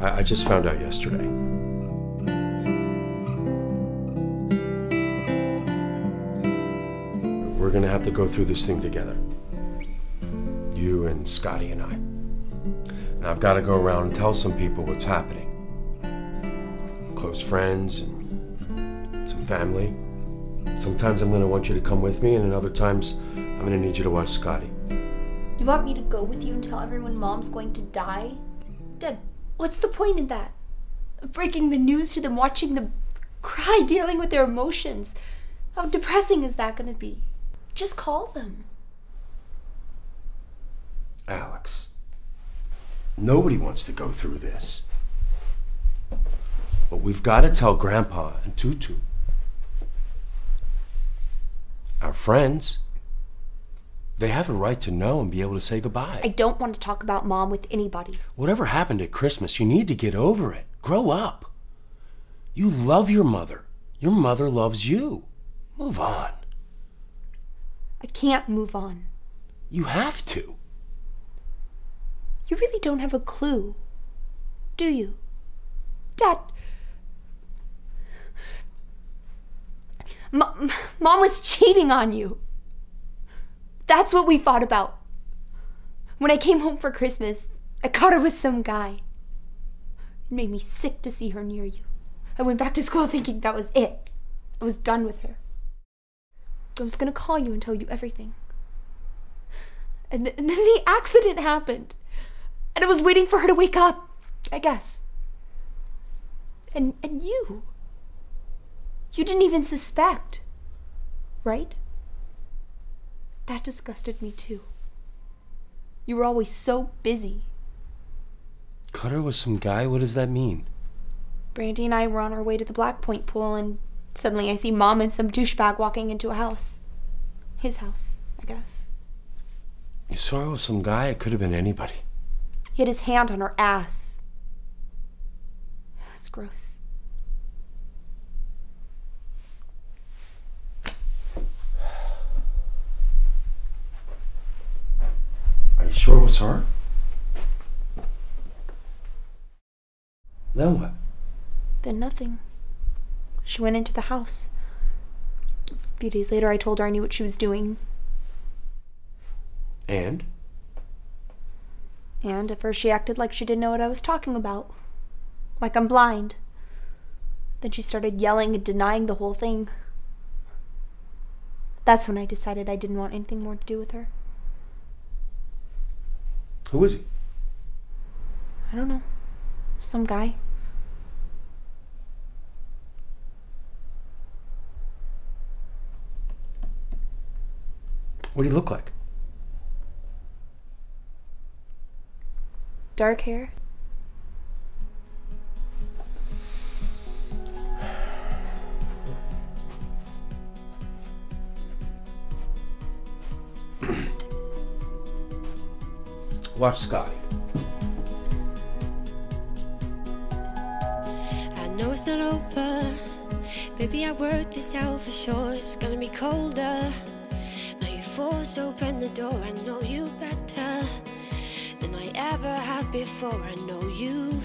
I, I just found out yesterday. We're gonna have to go through this thing together. You and Scotty and I. And I've got to go around and tell some people what's happening. Close friends and some family. Sometimes I'm gonna want you to come with me, and in other times, I'm gonna need you to watch Scotty. You want me to go with you and tell everyone mom's going to die? Dad, what's the point in that? Breaking the news to them, watching them cry, dealing with their emotions. How depressing is that going to be? Just call them. Alex, nobody wants to go through this. But we've got to tell Grandpa and Tutu. Our friends. They have a right to know and be able to say goodbye. I don't want to talk about mom with anybody. Whatever happened at Christmas, you need to get over it. Grow up. You love your mother. Your mother loves you. Move on. I can't move on. You have to. You really don't have a clue, do you? Dad. Mom, Mom was cheating on you. That's what we fought about. When I came home for Christmas, I caught her with some guy. It made me sick to see her near you. I went back to school thinking that was it. I was done with her. I was gonna call you and tell you everything. And, th- and then the accident happened. And I was waiting for her to wake up, I guess. And and you. You didn't even suspect. Right? That disgusted me too. You were always so busy. Cutter was some guy? What does that mean? Brandy and I were on our way to the Black Point pool, and suddenly I see Mom and some douchebag walking into a house. His house, I guess. You saw her with some guy? It could have been anybody. He had his hand on her ass. It was gross. Sure it was her? Then what? Then nothing. She went into the house. A few days later, I told her I knew what she was doing. And? And at first, she acted like she didn't know what I was talking about. Like I'm blind. Then she started yelling and denying the whole thing. That's when I decided I didn't want anything more to do with her. Who is he? I don't know. Some guy. What do you look like? Dark hair. Watch Scotty. I know it's not over. Baby, I worked this out for sure. It's gonna be colder. Now you force open the door. I know you better than I ever have before. I know you